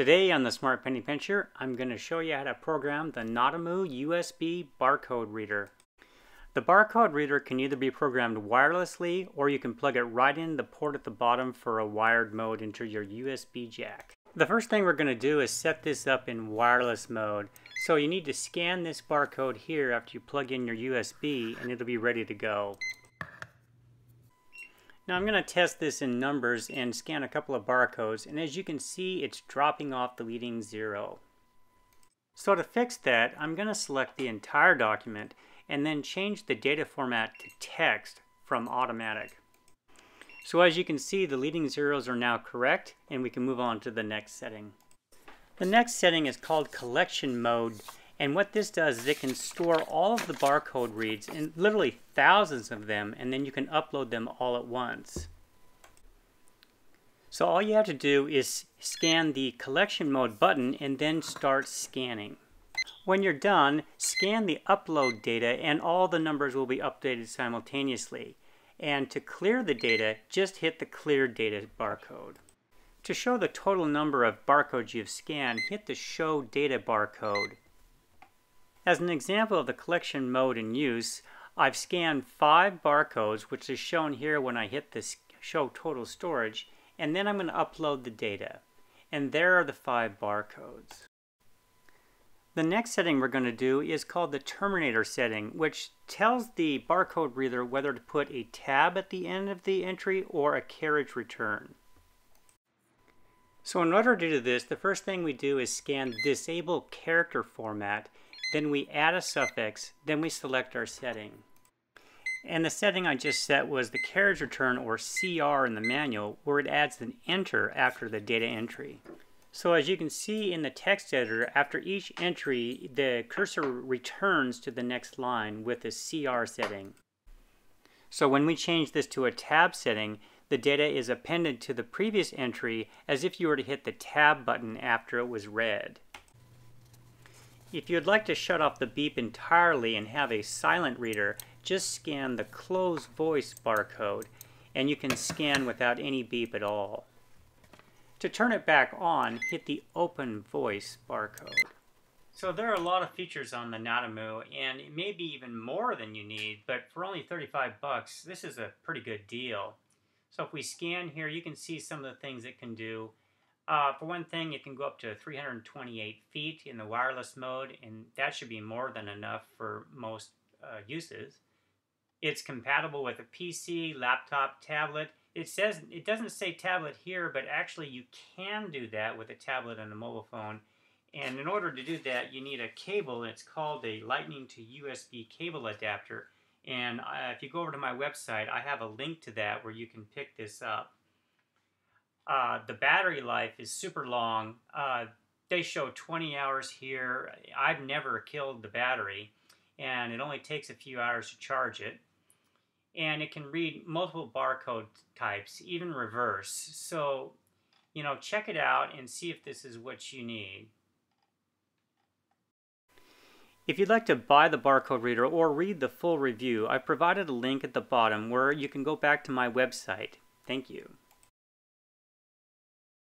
Today on the Smart Penny Pincher, I'm going to show you how to program the Nadamoo USB barcode reader. The barcode reader can either be programmed wirelessly or you can plug it right in the port at the bottom for a wired mode into your USB jack. The first thing we're going to do is set this up in wireless mode. So you need to scan this barcode here after you plug in your USB and it'll be ready to go. Now I'm going to test this in numbers and scan a couple of barcodes and as you can see it's dropping off the leading zero. So to fix that I'm going to select the entire document and then change the data format to text from automatic. So as you can see the leading zeros are now correct and we can move on to the next setting. The next setting is called collection mode and what this does is it can store all of the barcode reads, and literally thousands of them, and then you can upload them all at once. So all you have to do is scan the collection mode button and then start scanning. When you're done, scan the upload data and all the numbers will be updated simultaneously. And to clear the data, just hit the clear data barcode. To show the total number of barcodes you've scanned, hit the show data barcode. As an example of the collection mode in use, I've scanned five barcodes, which is shown here when I hit this show total storage, and then I'm going to upload the data. And there are the five barcodes. The next setting we're going to do is called the terminator setting, which tells the barcode reader whether to put a tab at the end of the entry or a carriage return. So in order to do this, the first thing we do is scan disable character format then we add a suffix, then we select our setting. And the setting I just set was the carriage return or CR in the manual where it adds an enter after the data entry. So as you can see in the text editor, after each entry, the cursor returns to the next line with the CR setting. So when we change this to a tab setting, the data is appended to the previous entry as if you were to hit the tab button after it was read. If you'd like to shut off the beep entirely and have a silent reader, just scan the close voice barcode and you can scan without any beep at all. To turn it back on, hit the open voice barcode. So there are a lot of features on the Nadamoo and it may be even more than you need, but for only 35 bucks, this is a pretty good deal. So if we scan here, you can see some of the things it can do. Uh, for one thing, it can go up to 328 feet in the wireless mode, and that should be more than enough for most uh, uses. It's compatible with a PC, laptop, tablet. It says it doesn't say tablet here, but actually you can do that with a tablet and a mobile phone. And in order to do that, you need a cable, it's called a Lightning to USB cable adapter. And uh, if you go over to my website, I have a link to that where you can pick this up. Uh, the battery life is super long. Uh, they show 20 hours here. I've never killed the battery, and it only takes a few hours to charge it. And it can read multiple barcode types, even reverse. So, you know, check it out and see if this is what you need. If you'd like to buy the barcode reader or read the full review, I've provided a link at the bottom where you can go back to my website. Thank you.